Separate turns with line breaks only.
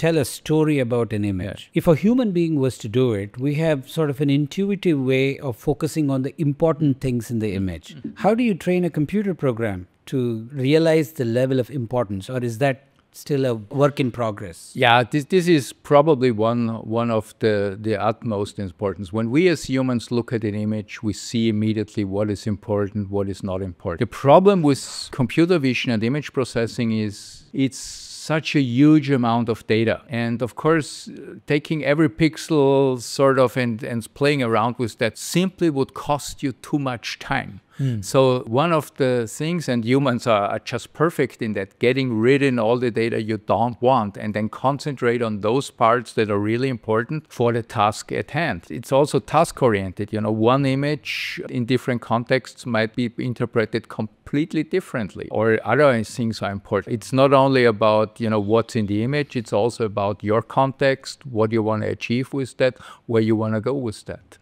tell a story about an image. If a human being was to do it, we have sort of an intuitive way of focusing on the important things in the image. Mm-hmm. Mm-hmm. How do you train a computer program to realize the level of importance, or is that still a work in progress.
Yeah, this, this is probably one one of the, the utmost importance. When we as humans look at an image, we see immediately what is important, what is not important. The problem with computer vision and image processing is it's such a huge amount of data. And of course, uh, taking every pixel sort of and, and playing around with that simply would cost you too much time. Mm. So one of the things, and humans are, are, just perfect in that, getting rid of all the data you don't want and then concentrate on those parts that are really important for the task at hand. It's also task oriented. You know, one image in different contexts might be interpreted completely differently or other things are important. It's not only about, you know, what's in the image, it's also about your context, what you want to achieve with that, where you want to go with that.